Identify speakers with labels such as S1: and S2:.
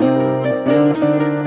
S1: Música